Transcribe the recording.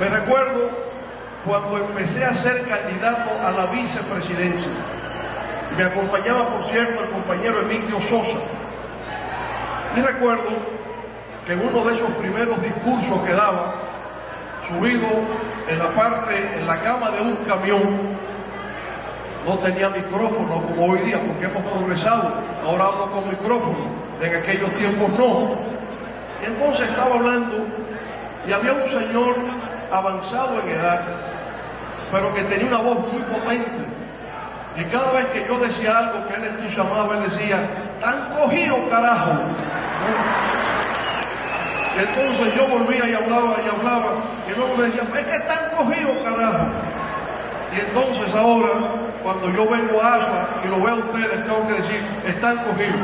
Me recuerdo cuando empecé a ser candidato a la vicepresidencia. Me acompañaba, por cierto, el compañero Emilio Sosa. Y recuerdo que en uno de esos primeros discursos que daba, subido en la parte, en la cama de un camión, no tenía micrófono como hoy día, porque hemos progresado. Ahora hablo con micrófono, en aquellos tiempos no. Y entonces estaba hablando y había un señor avanzado en edad, pero que tenía una voz muy potente. Y cada vez que yo decía algo que él entusiasmaba, él decía, tan cogido carajo. Y entonces yo volvía y hablaba y hablaba, y luego me decía, es que están cogidos carajo. Y entonces ahora, cuando yo vengo a Asua y lo veo a ustedes, tengo que decir, están cogidos.